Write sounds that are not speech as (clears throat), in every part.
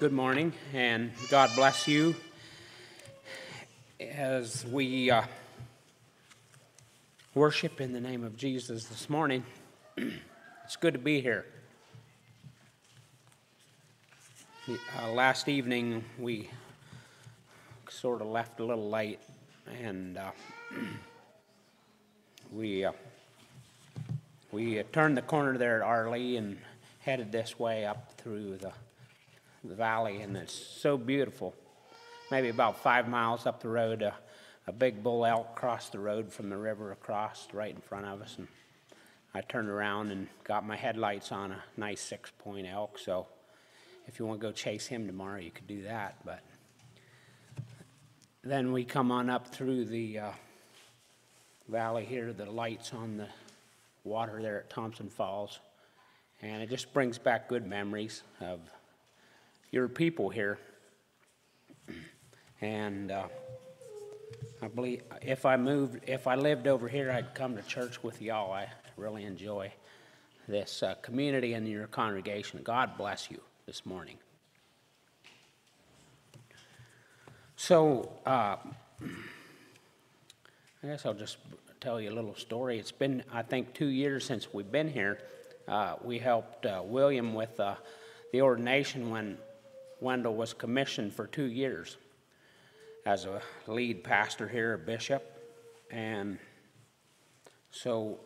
Good morning, and God bless you as we uh, worship in the name of Jesus this morning. (clears throat) it's good to be here. Uh, last evening, we sort of left a little late, and uh, (clears throat) we uh, we turned the corner there at Arlee and headed this way up through the the valley, and it's so beautiful. Maybe about five miles up the road, a, a big bull elk crossed the road from the river across right in front of us, and I turned around and got my headlights on a nice six-point elk. So, if you want to go chase him tomorrow, you could do that. But then we come on up through the uh, valley here, the lights on the water there at Thompson Falls, and it just brings back good memories of your people here. And uh, I believe if I moved, if I lived over here, I'd come to church with y'all. I really enjoy this uh, community and your congregation. God bless you this morning. So, uh, I guess I'll just tell you a little story. It's been, I think, two years since we've been here. Uh, we helped uh, William with uh, the ordination when Wendell was commissioned for two years as a lead pastor here, a bishop. And so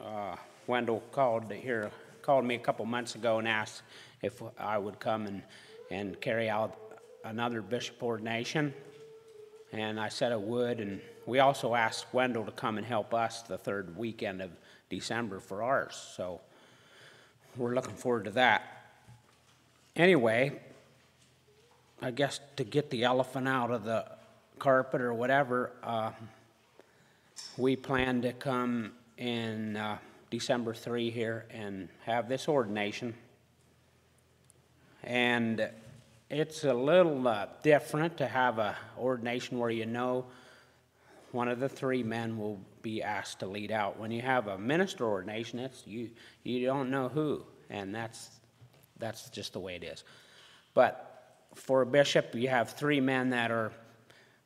uh, Wendell called here, called me a couple months ago and asked if I would come and, and carry out another bishop ordination. And I said I would. And we also asked Wendell to come and help us the third weekend of December for ours. So we're looking forward to that anyway, I guess to get the elephant out of the carpet or whatever, uh, we plan to come in uh, December 3 here and have this ordination. And it's a little uh, different to have a ordination where you know one of the three men will be asked to lead out. When you have a minister ordination, it's you you don't know who, and that's that's just the way it is. But for a bishop, you have three men that are,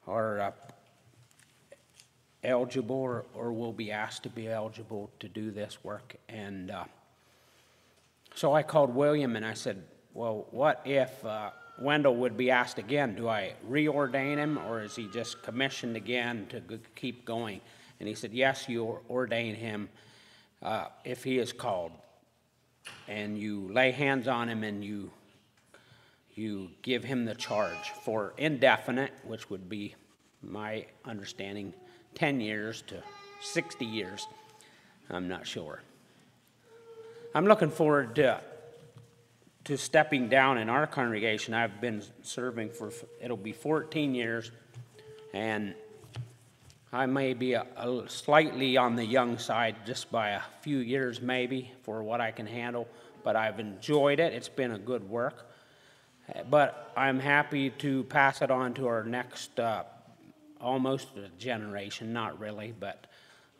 are uh, eligible or, or, will be asked to be eligible to do this work. And uh, so I called William and I said, Well, what if uh, Wendell would be asked again? Do I reordain him or is he just commissioned again to g- keep going? And he said, Yes, you ordain him uh, if he is called and you lay hands on him and you you give him the charge for indefinite, which would be my understanding 10 years to 60 years. I'm not sure. I'm looking forward to, to stepping down in our congregation. I've been serving for, it'll be 14 years, and I may be a, a slightly on the young side just by a few years, maybe, for what I can handle, but I've enjoyed it. It's been a good work. But I'm happy to pass it on to our next uh, almost a generation, not really, but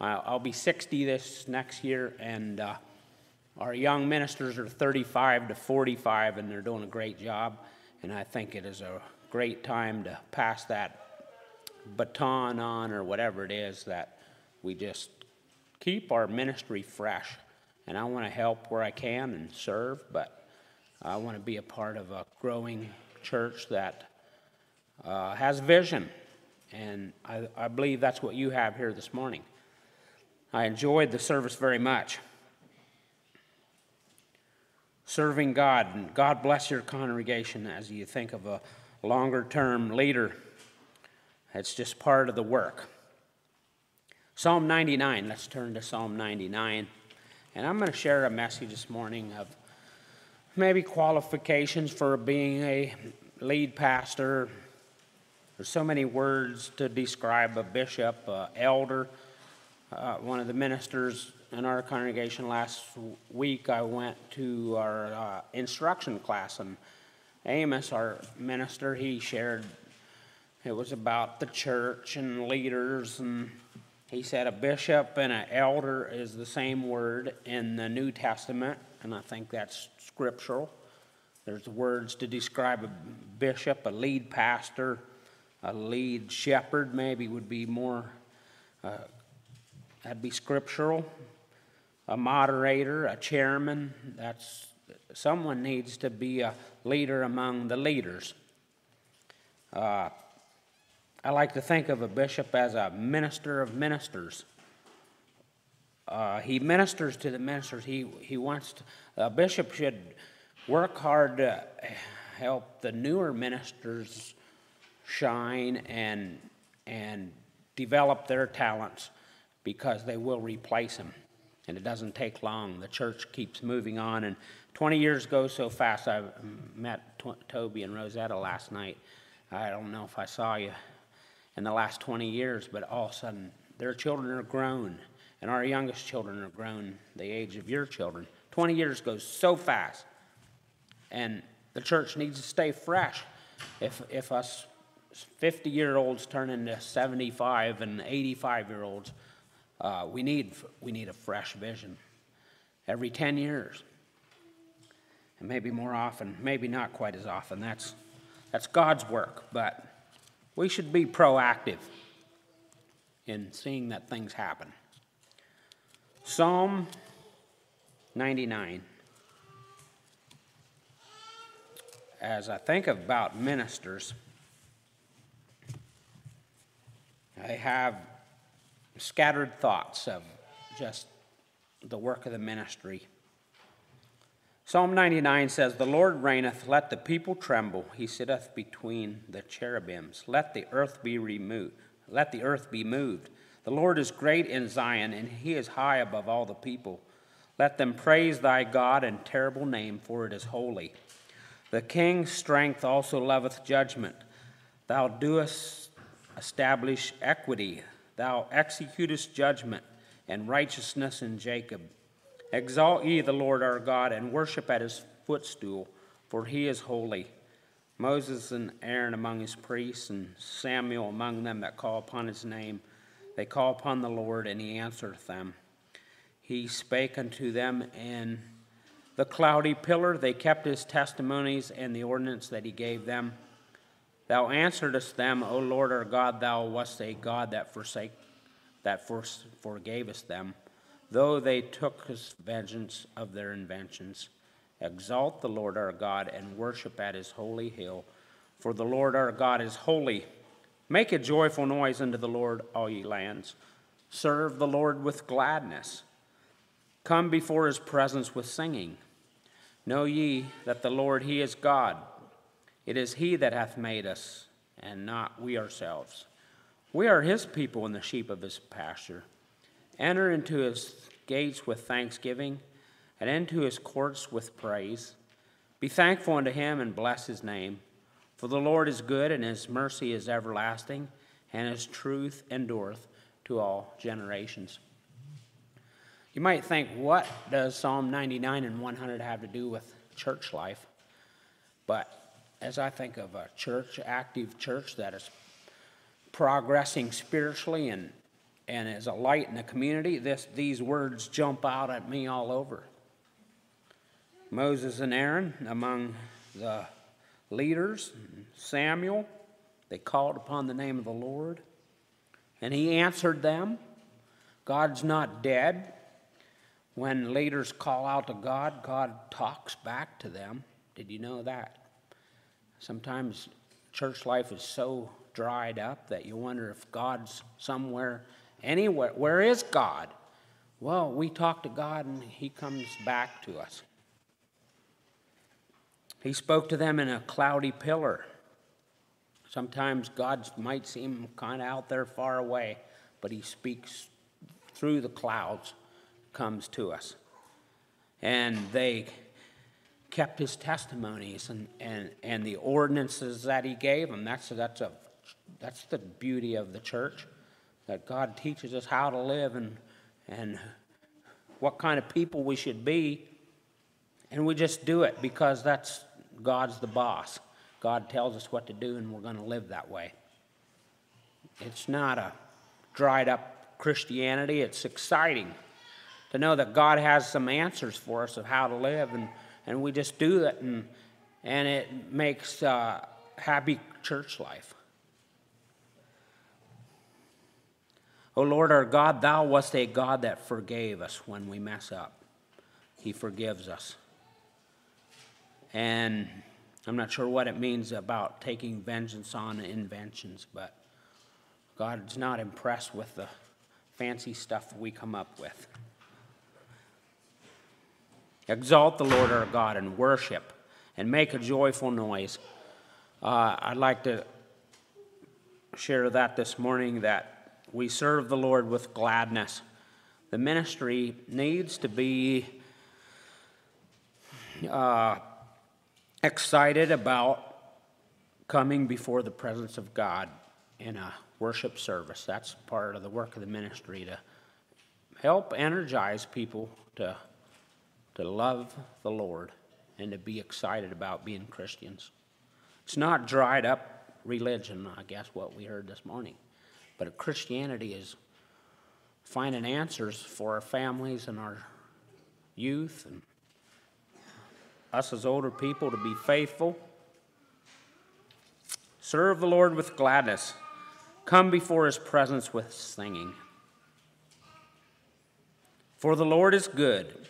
I'll be 60 this next year, and uh, our young ministers are 35 to 45, and they're doing a great job. And I think it is a great time to pass that baton on or whatever it is that we just keep our ministry fresh. And I want to help where I can and serve, but I want to be a part of a growing church that uh, has vision. And I, I believe that's what you have here this morning. I enjoyed the service very much. Serving God, and God bless your congregation as you think of a longer term leader it's just part of the work. Psalm 99, let's turn to Psalm 99. And I'm going to share a message this morning of maybe qualifications for being a lead pastor. There's so many words to describe a bishop, uh, elder. Uh, one of the ministers in our congregation last week, I went to our uh, instruction class, and Amos, our minister, he shared it was about the church and leaders, and he said a bishop and an elder is the same word in the New Testament, and I think that's scriptural. There's words to describe a bishop, a lead pastor, a lead shepherd, maybe would be more, uh, that'd be scriptural. A moderator, a chairman, that's, someone needs to be a leader among the leaders. Uh, I like to think of a bishop as a minister of ministers. Uh, he ministers to the ministers. He, he wants to, a bishop should work hard to help the newer ministers shine and, and develop their talents because they will replace them. And it doesn't take long. The church keeps moving on. And 20 years go so fast. I met Toby and Rosetta last night. I don't know if I saw you in the last 20 years, but all of a sudden their children are grown, and our youngest children are grown the age of your children. 20 years goes so fast, and the church needs to stay fresh. If, if us 50 year olds turn into 75 and 85 year olds, uh, we, need, we need a fresh vision every 10 years. And maybe more often, maybe not quite as often. That's, that's God's work, but we should be proactive in seeing that things happen. Psalm 99. As I think about ministers, I have scattered thoughts of just the work of the ministry. Psalm 99 says, The Lord reigneth, let the people tremble. He sitteth between the cherubims. Let the earth be removed. Let the earth be moved. The Lord is great in Zion, and he is high above all the people. Let them praise thy God and terrible name, for it is holy. The king's strength also loveth judgment. Thou doest establish equity. Thou executest judgment and righteousness in Jacob. Exalt ye the Lord our God and worship at his footstool, for he is holy. Moses and Aaron among his priests, and Samuel among them that call upon his name. They call upon the Lord, and he answereth them. He spake unto them in the cloudy pillar. They kept his testimonies and the ordinance that he gave them. Thou answeredest them, O Lord our God, thou wast a God that forsake that forgavest them though they took his vengeance of their inventions. Exalt the Lord our God and worship at his holy hill, for the Lord our God is holy. Make a joyful noise unto the Lord, all ye lands. Serve the Lord with gladness. Come before his presence with singing. Know ye that the Lord, he is God. It is he that hath made us, and not we ourselves. We are his people and the sheep of his pasture. Enter into his gates with thanksgiving and into his courts with praise. Be thankful unto him and bless his name. For the Lord is good, and his mercy is everlasting, and his truth endureth to all generations. You might think, what does Psalm 99 and 100 have to do with church life? But as I think of a church, active church that is progressing spiritually and and as a light in the community, this, these words jump out at me all over. Moses and Aaron among the leaders, Samuel, they called upon the name of the Lord, and he answered them. God's not dead. When leaders call out to God, God talks back to them. Did you know that? Sometimes church life is so dried up that you wonder if God's somewhere anywhere. Where is God? Well, we talk to God and He comes back to us. He spoke to them in a cloudy pillar. Sometimes God might seem kind of out there far away, but He speaks through the clouds, comes to us. And they kept His testimonies and, and, and the ordinances that He gave them. That's, that's, a, that's the beauty of the church that God teaches us how to live and, and what kind of people we should be. And we just do it because that's God's the boss. God tells us what to do, and we're going to live that way. It's not a dried up Christianity, it's exciting to know that God has some answers for us of how to live, and, and we just do it, and, and it makes uh, happy church life. O Lord our God, thou wast a God that forgave us when we mess up. He forgives us. And I'm not sure what it means about taking vengeance on inventions, but God's not impressed with the fancy stuff we come up with. Exalt the Lord our God and worship and make a joyful noise. Uh, I'd like to share that this morning that we serve the Lord with gladness. The ministry needs to be uh, excited about coming before the presence of God in a worship service. That's part of the work of the ministry to help energize people to, to love the Lord and to be excited about being Christians. It's not dried up religion, I guess, what we heard this morning. But Christianity is finding answers for our families and our youth and us as older people to be faithful. Serve the Lord with gladness. Come before his presence with singing. For the Lord is good.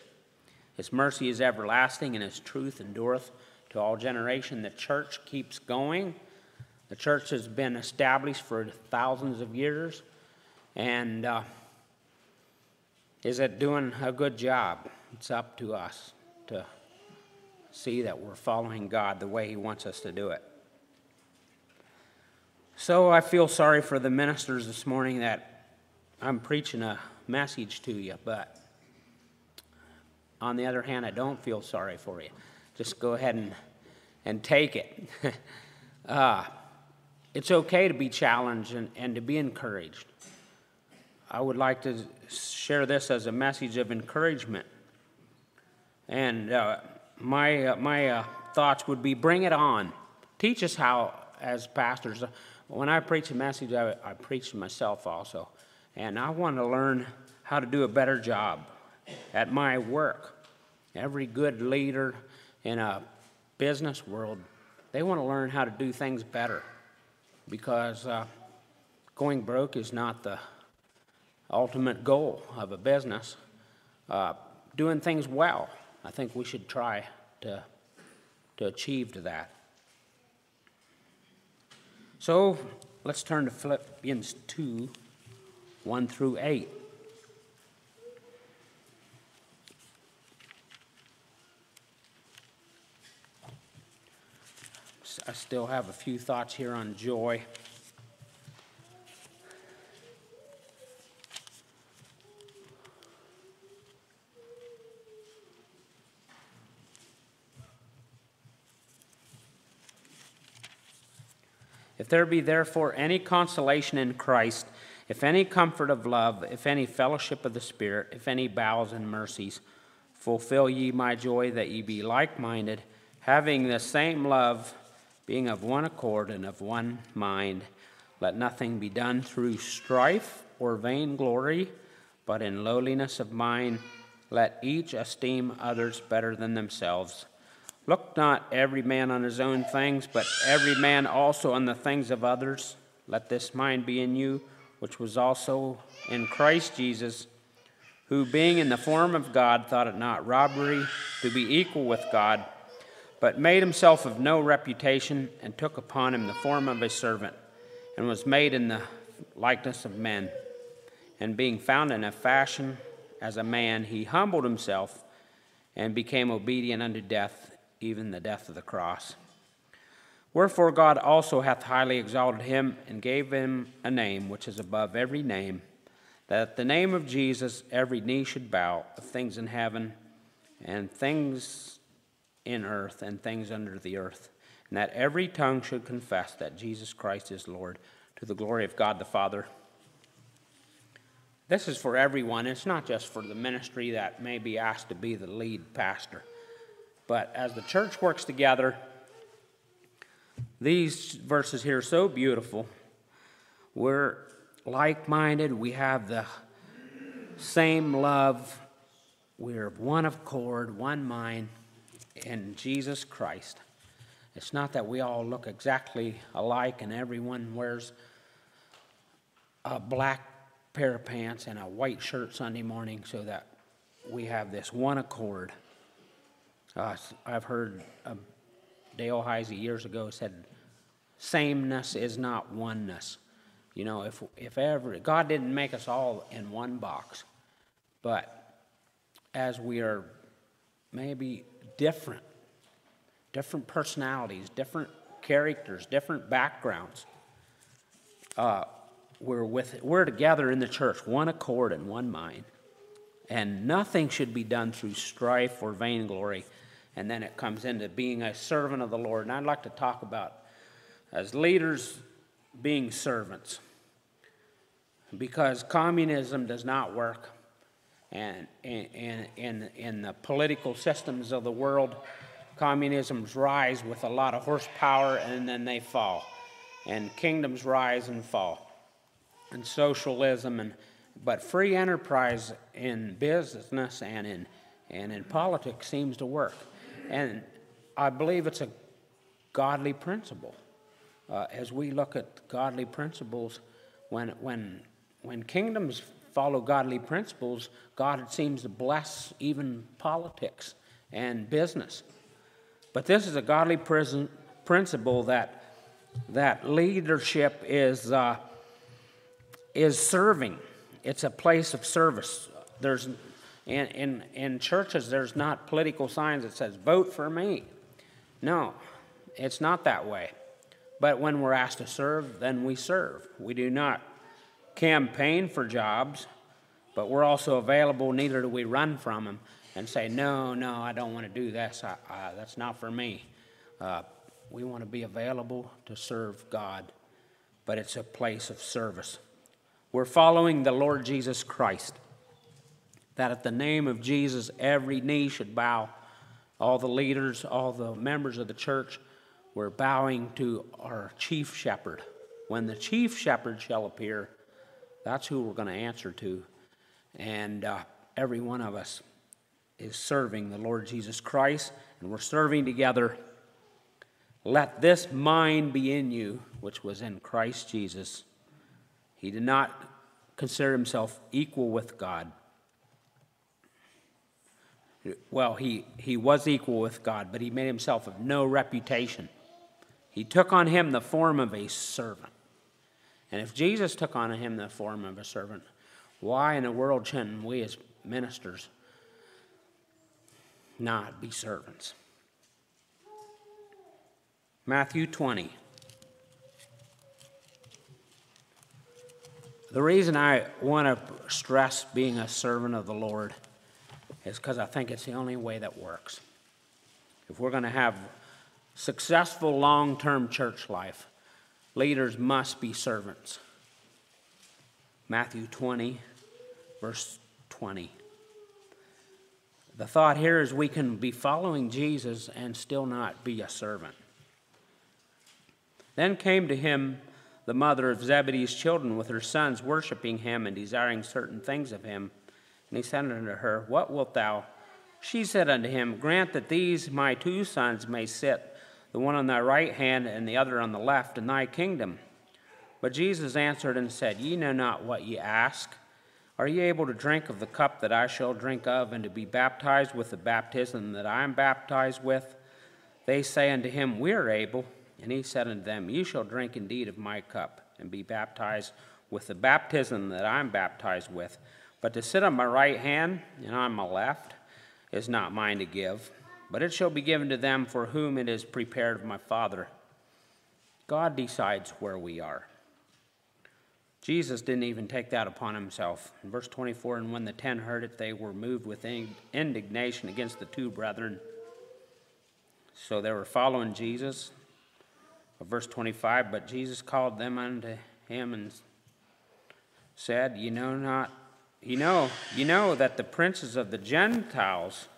His mercy is everlasting, and his truth endureth to all generation. The church keeps going. The church has been established for thousands of years. And uh, is it doing a good job? It's up to us to see that we're following God the way He wants us to do it. So I feel sorry for the ministers this morning that I'm preaching a message to you, but on the other hand, I don't feel sorry for you. Just go ahead and, and take it. (laughs) uh, it's okay to be challenged and, and to be encouraged. I would like to share this as a message of encouragement. And uh, my, uh, my uh, thoughts would be bring it on. Teach us how, as pastors, when I preach a message, I, I preach to myself also. And I want to learn how to do a better job at my work. Every good leader in a business world, they want to learn how to do things better because uh, going broke is not the ultimate goal of a business. Uh, doing things well I think we should try to, to achieve to that. So let's turn to Philippians 2 1 through 8. I still have a few thoughts here on joy. If there be therefore any consolation in Christ, if any comfort of love, if any fellowship of the Spirit, if any bowels and mercies, fulfill ye my joy that ye be like minded, having the same love, being of one accord and of one mind. Let nothing be done through strife or vainglory, but in lowliness of mind, let each esteem others better than themselves. Look not every man on his own things, but every man also on the things of others. Let this mind be in you, which was also in Christ Jesus, who, being in the form of God, thought it not robbery to be equal with God, but made himself of no reputation, and took upon him the form of a servant, and was made in the likeness of men. And being found in a fashion as a man, he humbled himself and became obedient unto death even the death of the cross. Wherefore God also hath highly exalted him and gave him a name which is above every name, that at the name of Jesus every knee should bow of things in heaven and things in earth and things under the earth, and that every tongue should confess that Jesus Christ is Lord to the glory of God the Father. This is for everyone. It's not just for the ministry that may be asked to be the lead pastor. But as the church works together, these verses here are so beautiful. We're like minded, we have the same love, we're of one of accord, one mind in Jesus Christ. It's not that we all look exactly alike and everyone wears a black pair of pants and a white shirt Sunday morning so that we have this one accord. Uh, I've heard uh, Dale Heisey years ago said, sameness is not oneness. You know, if, if ever, God didn't make us all in one box, but as we are maybe different, different personalities, different characters, different backgrounds, uh, we're, with, we're together in the church, one accord and one mind. And nothing should be done through strife or vainglory. And then it comes into being a servant of the Lord. And I'd like to talk about, as leaders, being servants. Because communism does not work. And in, in, in the political systems of the world, communisms rise with a lot of horsepower and then they fall. And kingdoms rise and fall. And socialism and but free enterprise in business and in and in politics seems to work. And i believe it's a godly principle. Uh, as we look at godly principles when when when kingdoms follow godly principles god seems to bless even politics and business but this is a godly principle that that leadership is uh, is serving. It's a place of service. There's in, in, in churches, there's not political signs that says, vote for me. No, it's not that way. But when we're asked to serve, then we serve. We do not campaign for jobs, but we're also available, neither do we run from them and say, no, no, I don't want to do this. I, I, that's not for me. Uh, we want to be available to serve God, but it's a place of service. We're following the Lord Jesus Christ. That at the name of Jesus, every knee should bow. All the leaders, all the members of the church, we're bowing to our chief shepherd. When the chief shepherd shall appear, that's who we're going to answer to. And uh, every one of us is serving the Lord Jesus Christ, and we're serving together. Let this mind be in you, which was in Christ Jesus he did not consider himself equal with God. Well, he, he was equal with God, but he made himself of no reputation. He took on him the form of a servant. And if Jesus took on him the form of a servant, why in the world shouldn't we as ministers not be servants? Matthew 20. The reason I want to stress being a servant of the Lord is because I think it's the only way that works. If we're going to have successful long term church life, leaders must be servants. Matthew 20, verse 20. The thought here is we can be following Jesus and still not be a servant. Then came to him the mother of Zebedee's children with her sons, worshiping him and desiring certain things of him. And he said unto her, What wilt thou? She said unto him, Grant that these my two sons may sit, the one on thy right hand and the other on the left, in thy kingdom. But Jesus answered and said, Ye know not what ye ask. Are ye able to drink of the cup that I shall drink of, and to be baptized with the baptism that I am baptized with? They say unto him, We are able. And he said unto them, Ye shall drink indeed of my cup, and be baptized with the baptism that I am baptized with. But to sit on my right hand and on my left is not mine to give, but it shall be given to them for whom it is prepared of my Father. God decides where we are. Jesus didn't even take that upon himself. In verse 24, and when the ten heard it, they were moved with indignation against the two brethren. So they were following Jesus. Verse 25, but Jesus called them unto him and said, You know not, you know, you know that the princes of the Gentiles,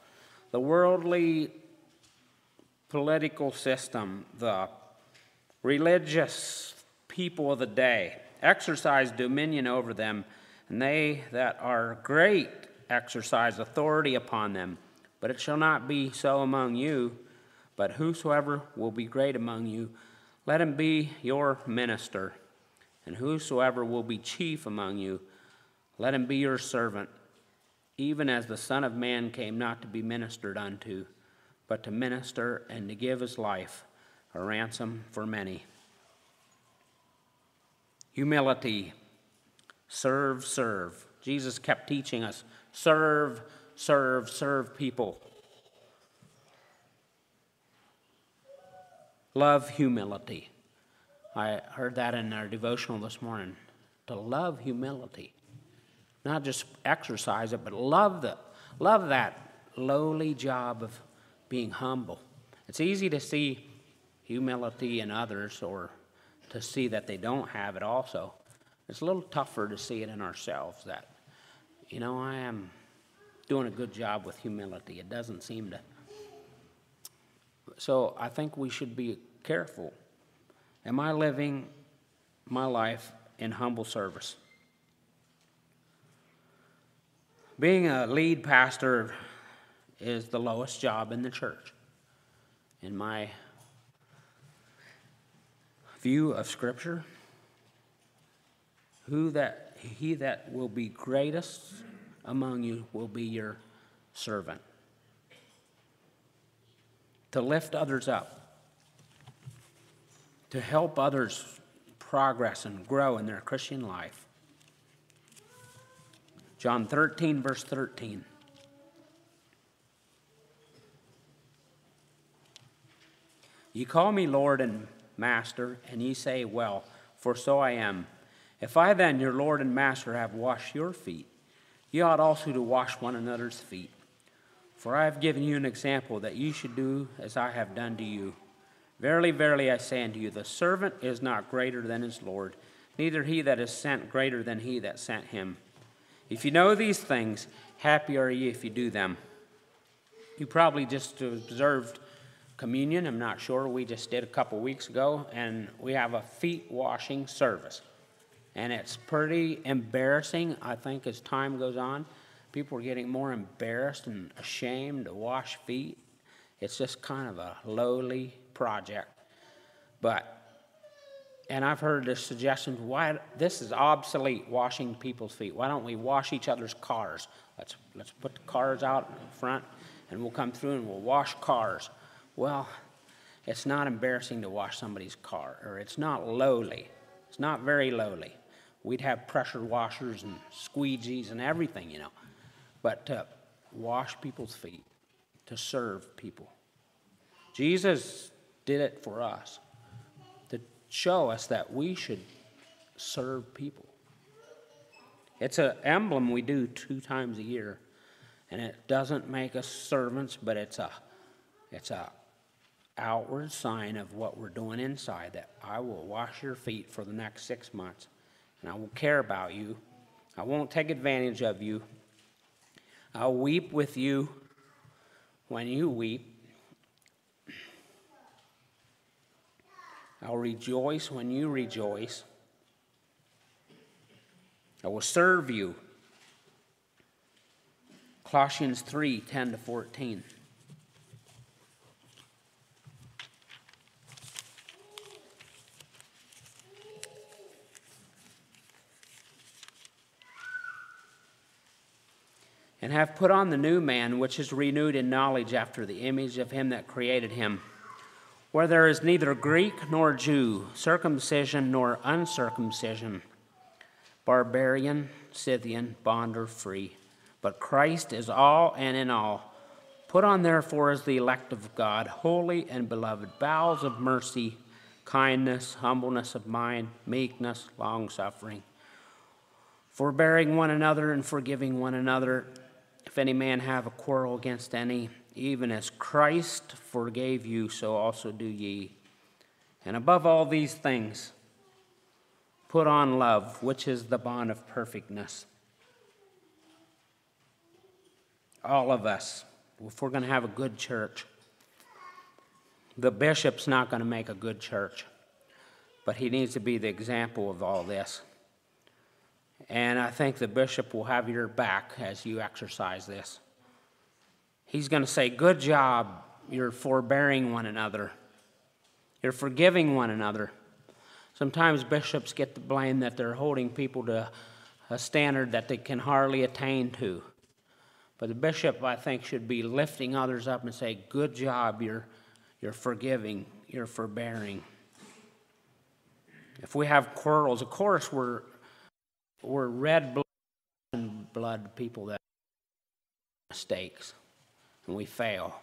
the worldly political system, the religious people of the day, exercise dominion over them, and they that are great exercise authority upon them. But it shall not be so among you But whosoever will be great among you, let him be your minister. And whosoever will be chief among you, let him be your servant, even as the Son of Man came not to be ministered unto, but to minister and to give his life a ransom for many. Humility, serve, serve. Jesus kept teaching us serve, serve, serve people. Love humility. I heard that in our devotional this morning. To love humility. Not just exercise it, but love, the, love that lowly job of being humble. It's easy to see humility in others or to see that they don't have it also. It's a little tougher to see it in ourselves that, you know, I am doing a good job with humility. It doesn't seem to. So I think we should be careful. Am I living my life in humble service? Being a lead pastor is the lowest job in the church, in my view of Scripture. Who that he that will be greatest among you will be your servant. To lift others up, to help others progress and grow in their Christian life. John 13, verse 13. Ye call me Lord and Master, and ye say, Well, for so I am. If I then, your Lord and Master, have washed your feet, ye ought also to wash one another's feet. For I have given you an example that ye should do as I have done to you. Verily, verily, I say unto you, the servant is not greater than his Lord, neither he that is sent greater than he that sent him. If you know these things, happy are ye if you do them. You probably just observed communion. I'm not sure. We just did a couple weeks ago, and we have a feet washing service. And it's pretty embarrassing, I think, as time goes on. People are getting more embarrassed and ashamed to wash feet. It's just kind of a lowly project. But, and I've heard the suggestions why this is obsolete, washing people's feet. Why don't we wash each other's cars? Let's, let's put the cars out in front, and we'll come through and we'll wash cars. Well, it's not embarrassing to wash somebody's car, or it's not lowly. It's not very lowly. We'd have pressure washers and squeegees and everything, you know. But to wash people's feet, to serve people. Jesus did it for us, show us that we should serve people. It's an emblem we do two times a year, and it doesn't make us servants, but it's a it's a outward sign of what we're doing inside that I will wash your feet for the next six months and I will care about you. I won't take advantage of you. I'll weep with you when you weep. I'll rejoice when you rejoice. I will serve you. Colossians 3 10 to 14. and have put on the new man, which is renewed in knowledge after the image of him that created him, where there is neither Greek nor Jew, circumcision nor uncircumcision, barbarian, Scythian, bond or free, but Christ is all and in all. Put on therefore as the elect of God, holy and beloved, bowels of mercy, kindness, humbleness of mind, meekness, long suffering, forbearing one another and forgiving one another if any man have a quarrel against any, even as Christ forgave you, so also do ye. And above all these things, put on love, which is the bond of perfectness. All of us, if we're going to have a good church, the bishop's not going to make a good church, but he needs to be the example of all this. And I think the bishop will have your back as you exercise this. He's going to say, Good job, you're forbearing one another, you're forgiving one another. Sometimes bishops get the blame that they're holding people to a standard that they can hardly attain to. But the bishop, I think, should be lifting others up and say, Good job, you're, you're forgiving, you're forbearing. If we have quarrels, of course, we're, we're red blood people that mistakes and we fail.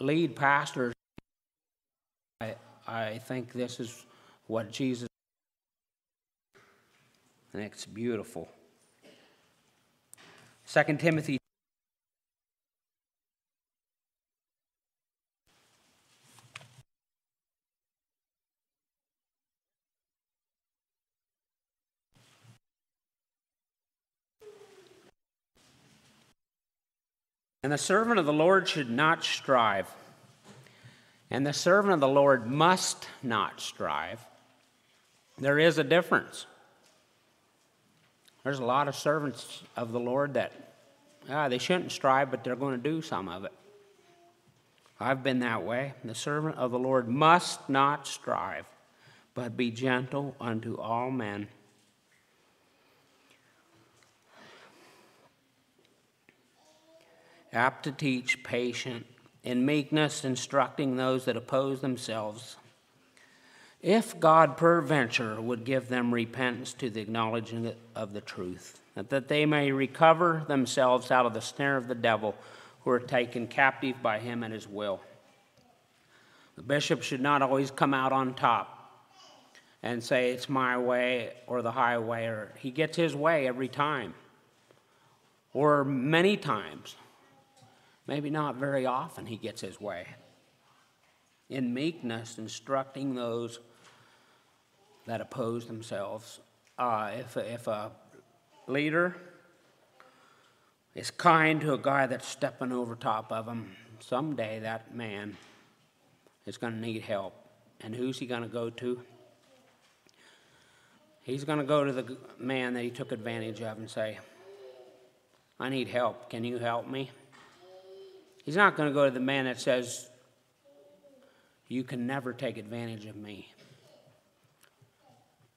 Lead pastors, I, I think this is what Jesus, and it's beautiful. 2 Timothy And the servant of the Lord should not strive. And the servant of the Lord must not strive. There is a difference. There's a lot of servants of the Lord that ah, they shouldn't strive, but they're going to do some of it. I've been that way. The servant of the Lord must not strive, but be gentle unto all men apt to teach, patient, in meekness, instructing those that oppose themselves. If God peradventure would give them repentance to the acknowledging of the truth, that they may recover themselves out of the snare of the devil, who are taken captive by him at his will. The bishop should not always come out on top and say, It's my way or the highway, or he gets his way every time, or many times. Maybe not very often he gets his way. In meekness, instructing those that oppose themselves. Uh, if, if a leader is kind to a guy that's stepping over top of him, someday that man is going to need help. And who's he going to go to? He's going to go to the man that he took advantage of and say, I need help. Can you help me? He's not going to go to the man that says, You can never take advantage of me.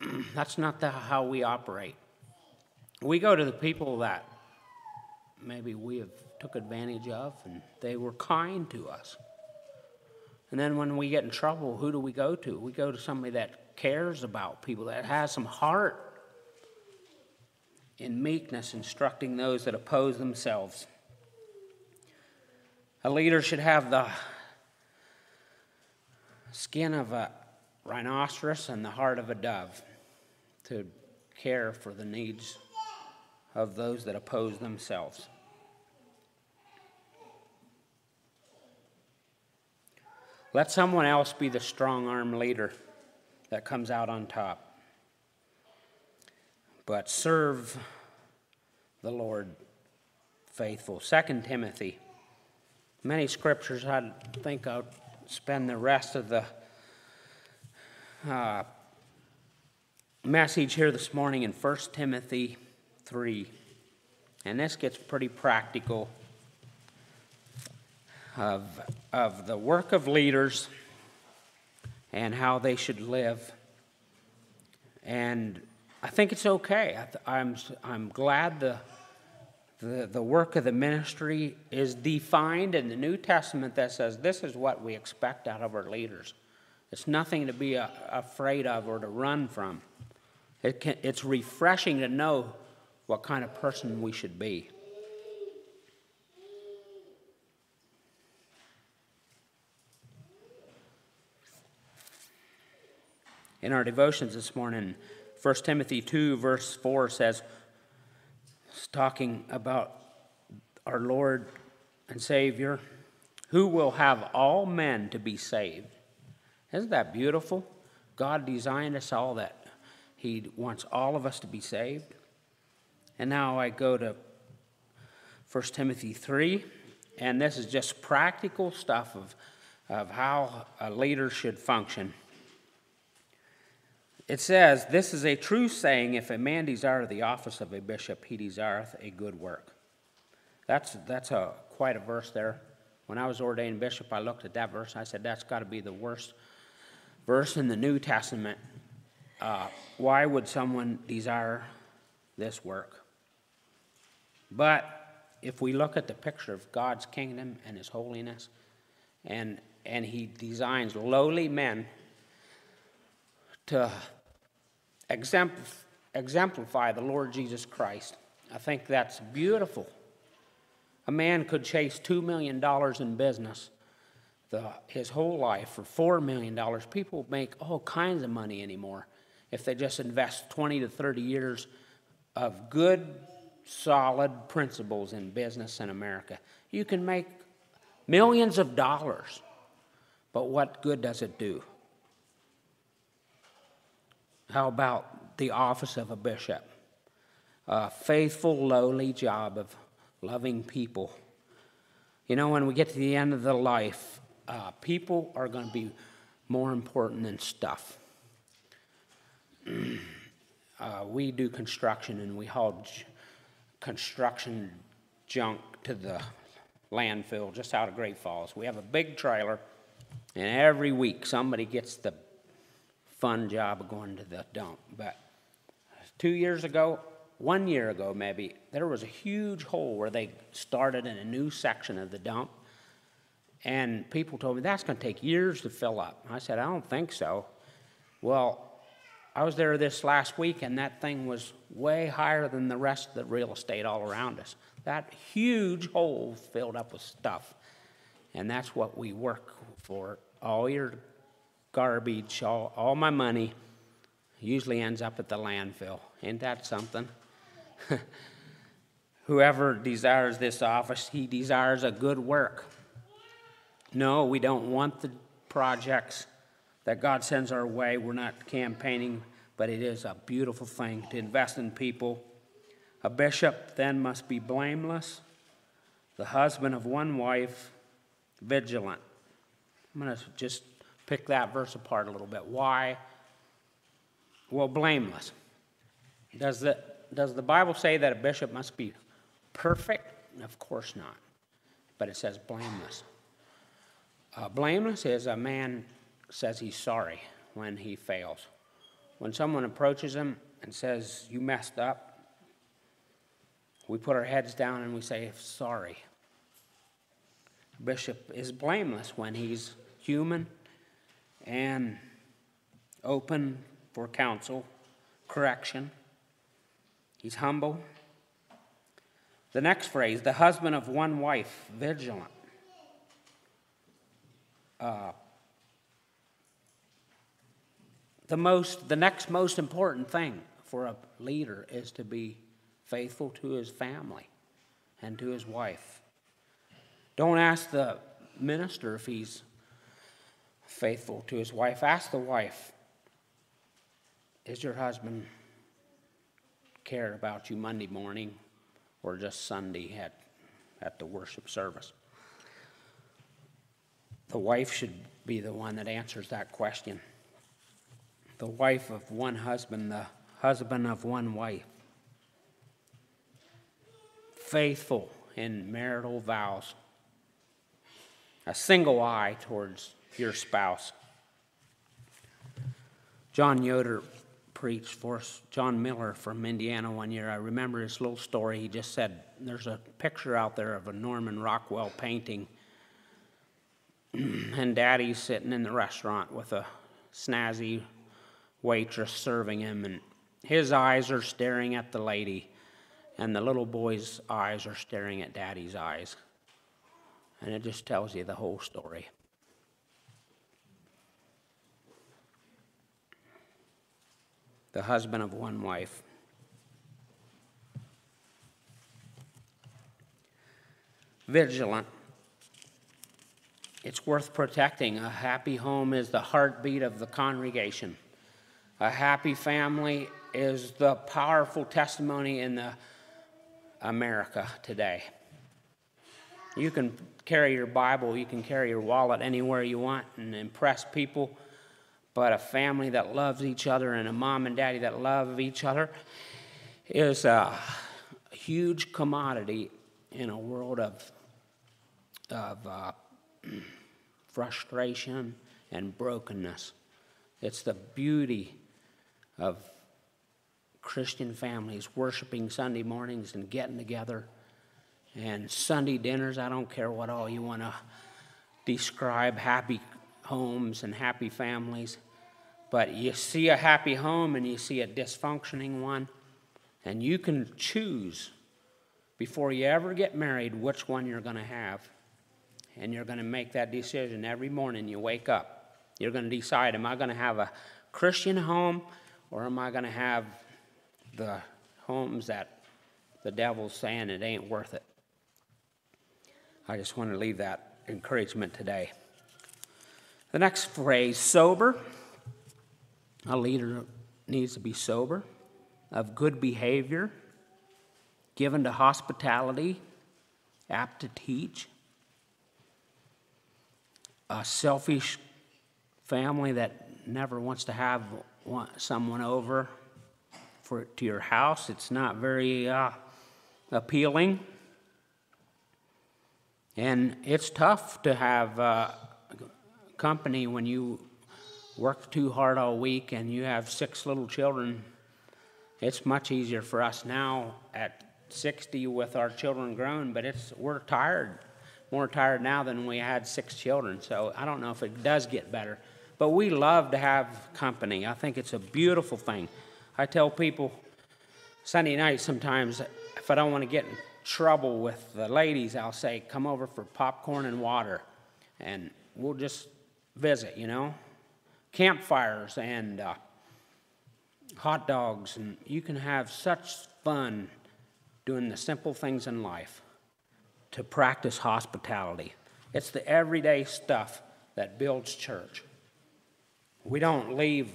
(clears throat) That's not the, how we operate. We go to the people that maybe we have took advantage of and they were kind to us. And then when we get in trouble, who do we go to? We go to somebody that cares about people, that has some heart in meekness, instructing those that oppose themselves. A leader should have the skin of a rhinoceros and the heart of a dove to care for the needs of those that oppose themselves. Let someone else be the strong arm leader that comes out on top. But serve the Lord faithful. 2 Timothy many scriptures. I think I'll spend the rest of the uh, message here this morning in 1 Timothy 3. And this gets pretty practical of, of the work of leaders and how they should live. And I think it's okay. I am I'm, I'm glad the the, the work of the ministry is defined in the New Testament that says this is what we expect out of our leaders. It's nothing to be a, uh, afraid of or to run from. It can, it's refreshing to know what kind of person we should be. In our devotions this morning, 1 Timothy 2, verse 4 says, it's talking about our Lord and Savior, who will have all men to be saved. Isn't that beautiful? God designed us all that He wants all of us to be saved. And now I go to 1 Timothy 3, and this is just practical stuff of, of how a leader should function. It says, This is a true saying if a man desire the office of a bishop, he desireth a good work. That's, that's a, quite a verse there. When I was ordained bishop, I looked at that verse. I said, That's got to be the worst verse in the New Testament. Uh, why would someone desire this work? But if we look at the picture of God's kingdom and his holiness, and, and he designs lowly men to exemplify the Lord Jesus Christ, I think that's beautiful. A man could chase $2 million in business the, his whole life for $4 million. People make all kinds of money anymore if they just invest 20 to 30 years of good, solid principles in business in America. You can make millions of dollars, but what good does it do? How about the office of a bishop? A faithful, lowly job of loving people. You know, when we get to the end of the life, uh, people are going to be more important than stuff. (clears throat) uh, we do construction and we haul j- construction junk to the landfill just out of Great Falls. We have a big trailer, and every week somebody gets the fun job of going to the dump. But two years ago, one year ago maybe, there was a huge hole where they started in a new section of the dump. And people told me that's going to take years to fill up. I said, I don't think so. Well, I was there this last week, and that thing was way higher than the rest of the real estate all around us. That huge hole filled up with stuff. And that's what we work for. All your garbage, all, all my money usually ends up at the landfill. Ain't that something? (laughs) Whoever desires this office, he desires a good work. No, we don't want the projects that God sends our way. We're not campaigning, but it is a beautiful thing to invest in people. A bishop then must be blameless, the husband of one wife, vigilant. I'm going to just pick that verse apart a little bit. Why? Well, blameless. Does the, does the Bible say that a bishop must be perfect? Of course not. But it says blameless. Uh, blameless is a man says he's sorry when he fails. When someone approaches him and says, You messed up, we put our heads down and we say, Sorry. Bishop is blameless when he's human and open for counsel, correction. He's humble. The next phrase, the husband of one wife, vigilant. Uh, the most the next most important thing for a leader is to be faithful to his family and to his wife don't ask the minister if he's faithful to his wife ask the wife is your husband care about you monday morning or just sunday at, at the worship service the wife should be the one that answers that question the wife of one husband, the husband of one wife. Faithful in marital vows. A single eye towards your spouse. John Yoder preached for John Miller from Indiana one year. I remember his little story. He just said, There's a picture out there of a Norman Rockwell painting, (clears throat) and daddy's sitting in the restaurant with a snazzy waitress serving him, and his eyes are staring at the lady, and the little boy's eyes are staring at daddy's eyes. And it just tells you the whole story. The husband of one wife. Vigilant. It's worth protecting. A happy home is the heartbeat of the congregation. A happy family is the powerful testimony in the America today. You can carry your Bible, you can carry your wallet anywhere you want and impress people, but a family that loves each other and a mom and daddy that love each other is a huge commodity in a world of, of uh, (clears throat) frustration and brokenness. It's the beauty of Christian families worshiping Sunday mornings and getting together and Sunday dinners. I don't care what all you want to describe happy homes and happy families. But you see a happy home and you see a dysfunctioning one, and you can choose before you ever get married which one you're going to have. And you're going to make that decision every morning you wake up. You're going to decide am I going to have a Christian home or am I going to have the homes that the devil's saying it ain't worth it? I just want to leave that encouragement today. The next phrase, sober. A leader needs to be sober, of good behavior, given to hospitality, apt to teach. A selfish family that never wants to have someone over for to your house. It's not very uh, appealing, and it's tough to have uh, company when you work too hard all week and you have six little children. It's much easier for us now at 60 with our children grown, but it's we're tired, more tired now than we had six children. So I don't know if it does get better, but we love to have company. I think it's a beautiful thing. I tell people Sunday night sometimes if I don't want to get in trouble with the ladies, I'll say, "Come over for popcorn and water," and we'll just visit, you know. Campfires and uh, hot dogs, and you can have such fun doing the simple things in life to practice hospitality. It's the everyday stuff that builds church. We don't leave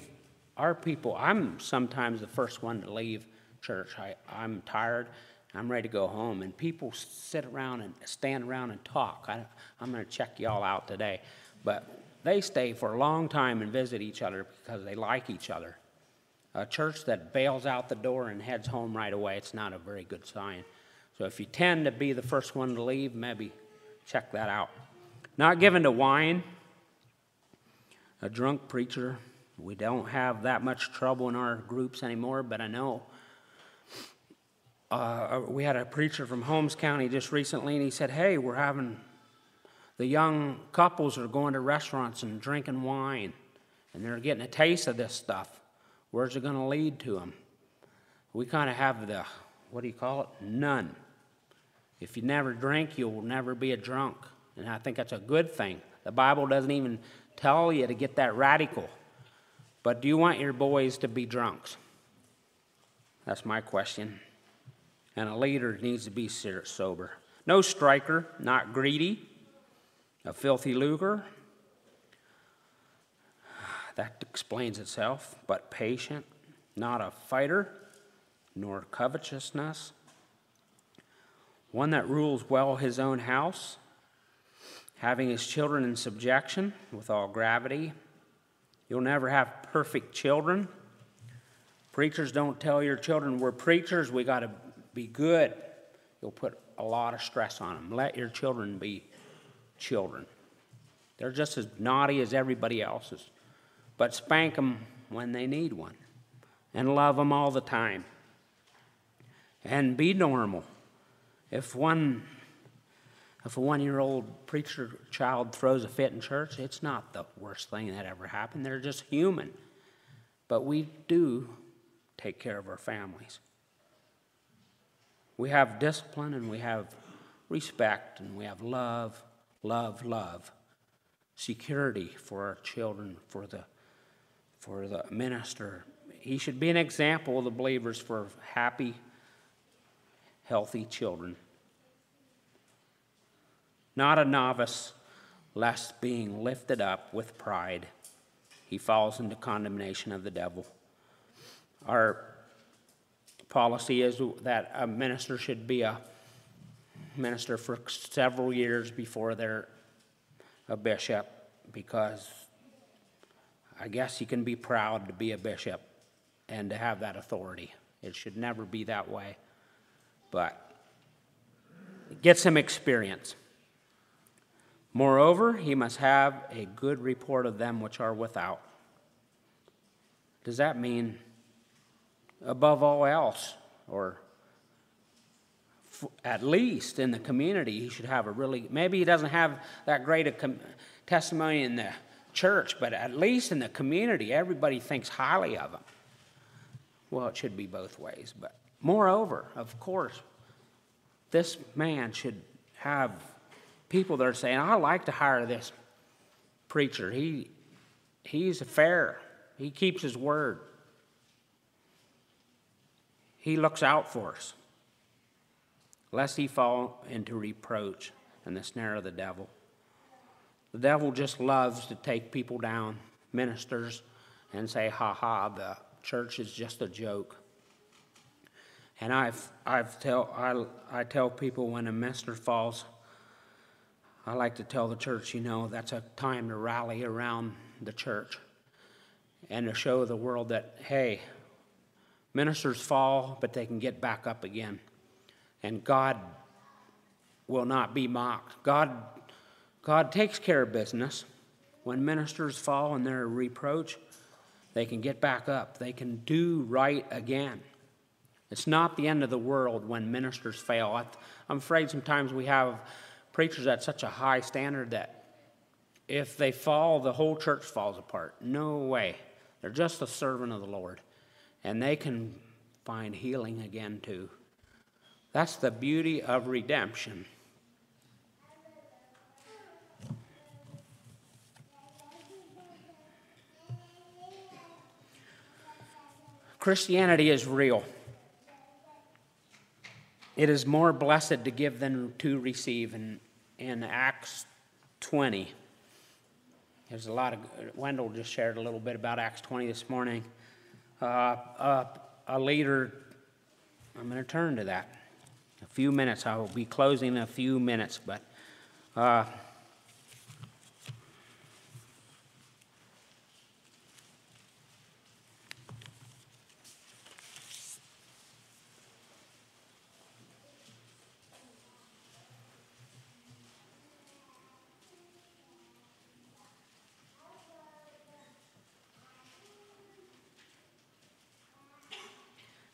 our people. I'm sometimes the first one to leave church. I, I'm tired. I'm ready to go home. And people sit around and stand around and talk. I, I'm going to check y'all out today. But they stay for a long time and visit each other because they like each other. A church that bails out the door and heads home right away, it's not a very good sign. So if you tend to be the first one to leave, maybe check that out. Not given to wine, a drunk preacher. We don't have that much trouble in our groups anymore, but I know uh, we had a preacher from Holmes County just recently, and he said, Hey, we're having the young couples are going to restaurants and drinking wine, and they're getting a taste of this stuff. Where's it going to lead to them? We kind of have the, what do you call it? None. If you never drink, you'll never be a drunk. And I think that's a good thing. The Bible doesn't even tell you to get that radical. But do you want your boys to be drunks? That's my question. And a leader needs to be sober. No striker, not greedy, a filthy lucre. That explains itself, but patient, not a fighter, nor covetousness. One that rules well his own house, having his children in subjection with all gravity. You'll never have perfect children. Preachers don't tell your children, we're preachers, we got to be good. You'll put a lot of stress on them. Let your children be children. They're just as naughty as everybody else's. But spank them when they need one and love them all the time. And be normal. If one if a one year old preacher child throws a fit in church, it's not the worst thing that ever happened. They're just human. But we do take care of our families. We have discipline and we have respect and we have love, love, love, security for our children, for the, for the minister. He should be an example of the believers for happy, healthy children. Not a novice, lest being lifted up with pride, he falls into condemnation of the devil. Our policy is that a minister should be a minister for several years before they're a bishop because I guess you can be proud to be a bishop and to have that authority. It should never be that way. But get some experience. Moreover, he must have a good report of them which are without. Does that mean above all else, or at least in the community, he should have a really, maybe he doesn't have that great a testimony in the church, but at least in the community, everybody thinks highly of him. Well, it should be both ways. But moreover, of course, this man should have people that are saying, I like to hire this preacher. He, he's a fair, he keeps his word, he looks out for us, lest he fall into reproach and the snare of the devil. The devil just loves to take people down, ministers, and say, ha ha, the church is just a joke. And I've, I've tell, I, I tell people when a minister falls, I like to tell the church, you know, that's a time to rally around the church and to show the world that, hey, ministers fall, but they can get back up again. And God will not be mocked. God God takes care of business. When ministers fall and they're reproach, they can get back up. They can do right again. It's not the end of the world when ministers fail. I'm afraid sometimes we have preachers at such a high standard that if they fall, the whole church falls apart. No way. They're just a servant of the Lord. And they can find healing again, too. That's the beauty of redemption. Christianity is real. It is more blessed to give than to receive. In, in Acts 20, there's a lot of, Wendell just shared a little bit about Acts 20 this morning. Uh, uh, a leader, I'm going to turn to that. A few minutes, I will be closing in a few minutes, but uh,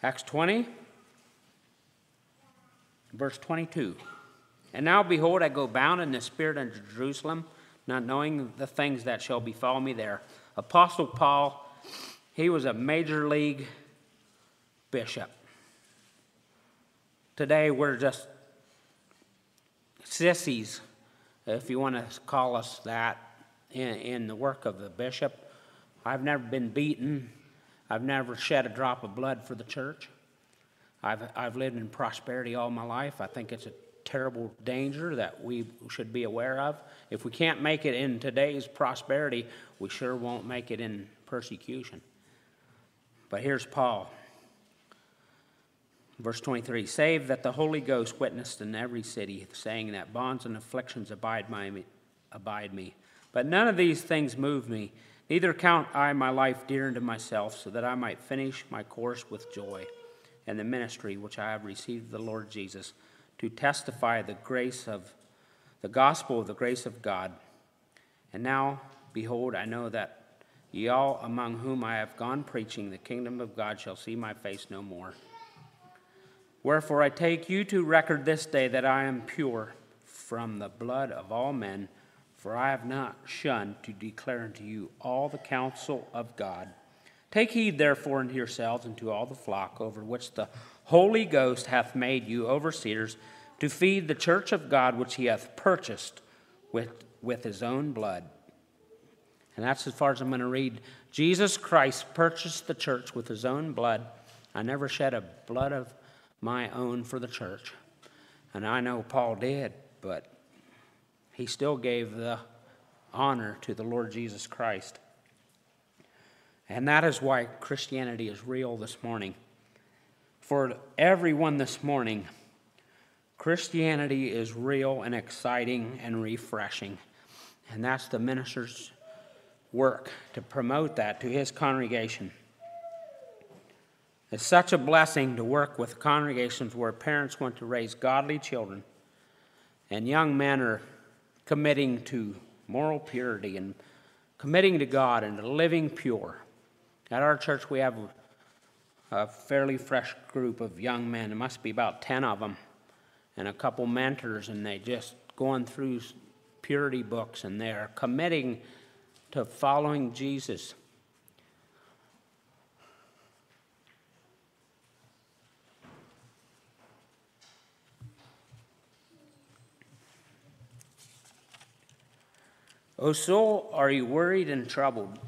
Acts 20, verse 22. And now, behold, I go bound in the Spirit unto Jerusalem, not knowing the things that shall befall me there. Apostle Paul, he was a major league bishop. Today, we're just sissies, if you want to call us that, in, in the work of the bishop. I've never been beaten I've never shed a drop of blood for the church. I've, I've lived in prosperity all my life. I think it's a terrible danger that we should be aware of. If we can't make it in today's prosperity, we sure won't make it in persecution. But here's Paul. Verse 23 Save that the Holy Ghost witnessed in every city, saying that bonds and afflictions abide, my, abide me. But none of these things move me Neither count I my life dear unto myself, so that I might finish my course with joy and the ministry which I have received the Lord Jesus to testify the grace of the gospel of the grace of God. And now, behold, I know that ye all among whom I have gone preaching the kingdom of God shall see my face no more. Wherefore I take you to record this day that I am pure from the blood of all men for I have not shunned to declare unto you all the counsel of God. Take heed, therefore, unto yourselves and to all the flock over which the Holy Ghost hath made you overseers, to feed the church of God which he hath purchased with, with his own blood. And that's as far as I'm going to read. Jesus Christ purchased the church with his own blood. I never shed a blood of my own for the church. And I know Paul did, but he still gave the honor to the Lord Jesus Christ. And that is why Christianity is real this morning. For everyone this morning, Christianity is real and exciting and refreshing. And that's the minister's work to promote that to his congregation. It's such a blessing to work with congregations where parents want to raise godly children and young men are committing to moral purity and committing to God and to living pure. At our church, we have a fairly fresh group of young men. There must be about 10 of them, and a couple mentors, and they just going through purity books and they're committing to following Jesus. Oh, o soul, are you worried and troubled?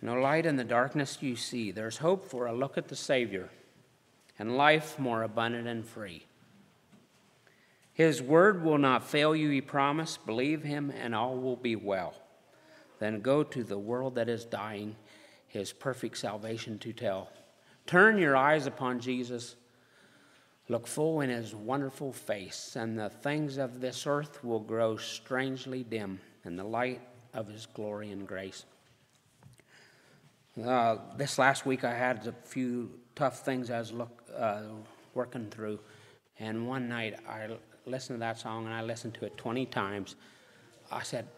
No light in the darkness you see. There's hope for a look at the Savior and life more abundant and free. His word will not fail you, he promised. Believe him, and all will be well. Then go to the world that is dying, his perfect salvation to tell. Turn your eyes upon Jesus. Look full in his wonderful face, and the things of this earth will grow strangely dim in the light of his glory and grace. Uh, this last week, I had a few tough things I was look, uh, working through, and one night I listened to that song and I listened to it 20 times. I said,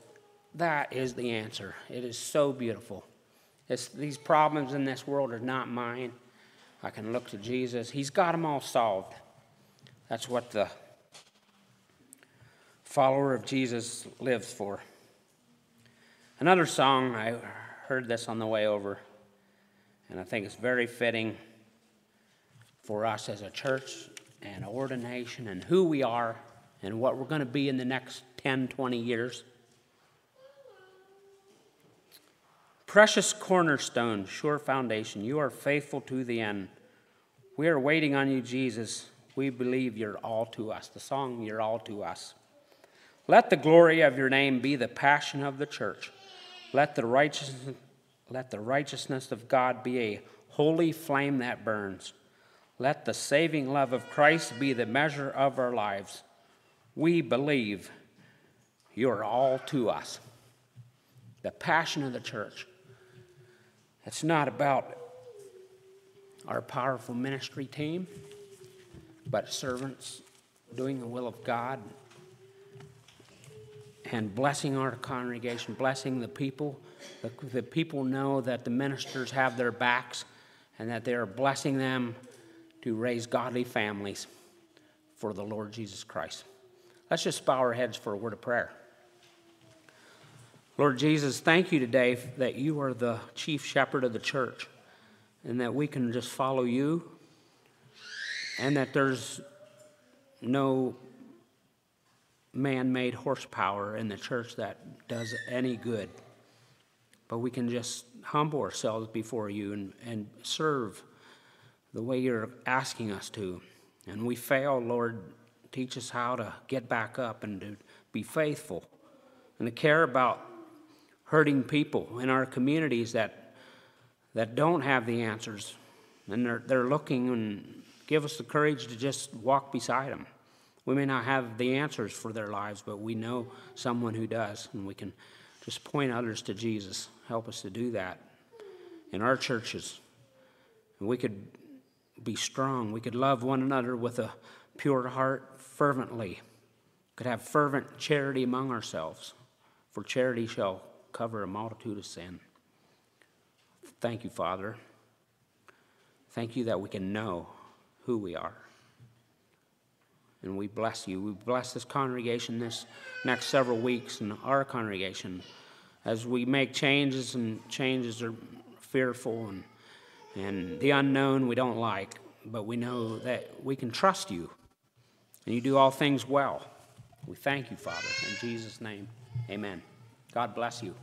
That is the answer. It is so beautiful. It's, these problems in this world are not mine. I can look to Jesus. He's got them all solved. That's what the follower of Jesus lives for. Another song, I heard this on the way over, and I think it's very fitting for us as a church and ordination and who we are and what we're going to be in the next 10, 20 years. Precious cornerstone, sure foundation, you are faithful to the end. We are waiting on you, Jesus. We believe you're all to us. The song, You're All to Us. Let the glory of your name be the passion of the church. Let the righteousness, let the righteousness of God be a holy flame that burns. Let the saving love of Christ be the measure of our lives. We believe you're all to us. The passion of the church. It's not about our powerful ministry team, but servants doing the will of God and blessing our congregation, blessing the people. The, the, people know that the ministers have their backs and that they are blessing them to raise godly families for the Lord Jesus Christ. Let's just bow our heads for a word of prayer. Lord Jesus, thank you today that you are the chief shepherd of the church and that we can just follow you and that there's no man made horsepower in the church that does any good. But we can just humble ourselves before you and, and serve the way you're asking us to. And we fail, Lord, teach us how to get back up and to be faithful and to care about hurting people in our communities that, that don't have the answers. And they're, they're looking and give us the courage to just walk beside them. We may not have the answers for their lives, but we know someone who does, and we can just point others to Jesus. Help us to do that in our churches. And we could be strong. We could love one another with a pure heart fervently. Could have fervent charity among ourselves, for charity shall cover a multitude of sin. Thank you, Father. Thank you that we can know who we are. And we bless you. We bless this congregation this next several weeks and our congregation as we make changes, and changes are fearful and, and the unknown we don't like, but we know that we can trust you and you do all things well. We thank you, Father. In Jesus' name, amen. God bless you.